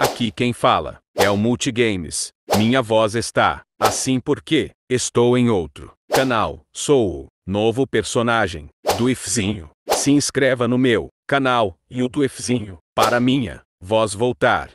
Aqui quem fala é o Multigames. Minha voz está assim porque estou em outro canal. Sou o novo personagem do Ifzinho. Se inscreva no meu canal e o do Ifzinho para minha voz voltar.